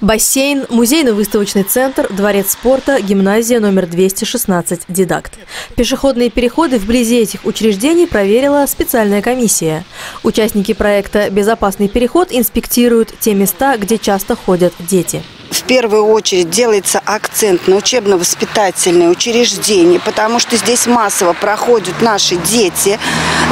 Бассейн, музейно-выставочный центр, дворец спорта, гимназия номер 216 «Дидакт». Пешеходные переходы вблизи этих учреждений проверила специальная комиссия. Участники проекта «Безопасный переход» инспектируют те места, где часто ходят дети в первую очередь делается акцент на учебно-воспитательные учреждения, потому что здесь массово проходят наши дети,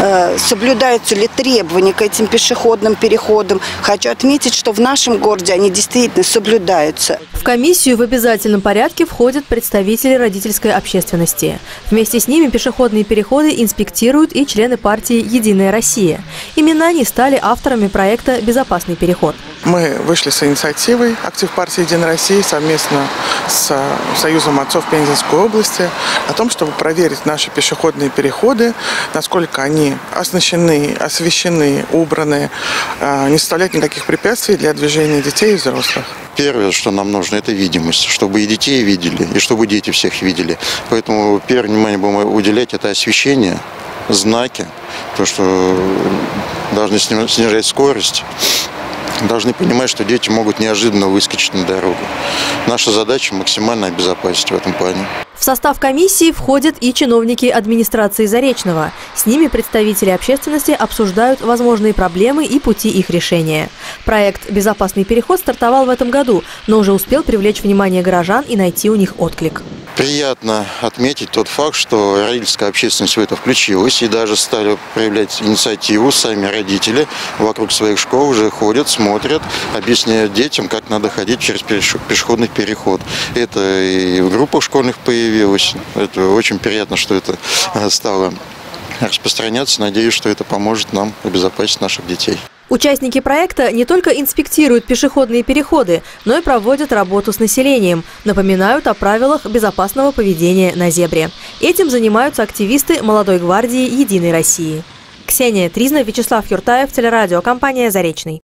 э, соблюдаются ли требования к этим пешеходным переходам. Хочу отметить, что в нашем городе они действительно соблюдаются. В комиссию в обязательном порядке входят представители родительской общественности. Вместе с ними пешеходные переходы инспектируют и члены партии «Единая Россия». Именно они стали авторами проекта «Безопасный переход». Мы вышли с инициативой «Актив партии «Единая Россия» совместно с Союзом отцов Пензенской области о том, чтобы проверить наши пешеходные переходы, насколько они оснащены, освещены, убраны, а, не составляют никаких препятствий для движения детей и взрослых. Первое, что нам нужно, это видимость, чтобы и детей видели, и чтобы дети всех видели. Поэтому первое внимание будем уделять это освещение, знаки, то, что должны снижать скорость, должны понимать, что дети могут неожиданно выскочить на дорогу. Наша задача максимально обезопасить в этом плане. В состав комиссии входят и чиновники администрации Заречного. С ними представители общественности обсуждают возможные проблемы и пути их решения. Проект «Безопасный переход» стартовал в этом году, но уже успел привлечь внимание горожан и найти у них отклик. Приятно отметить тот факт, что родительская общественность в это включилась и даже стали проявлять инициативу. Сами родители вокруг своих школ уже ходят, смотрят, объясняют детям, как надо ходить через пешеходный переход. Это и в группах школьных появилось. Это очень приятно, что это э, стало распространяться. Надеюсь, что это поможет нам обезопасить наших детей. Участники проекта не только инспектируют пешеходные переходы, но и проводят работу с населением, напоминают о правилах безопасного поведения на зебре. Этим занимаются активисты молодой гвардии «Единой России». Ксения Тризна, Вячеслав Юртаев, телерадиокомпания «Заречный».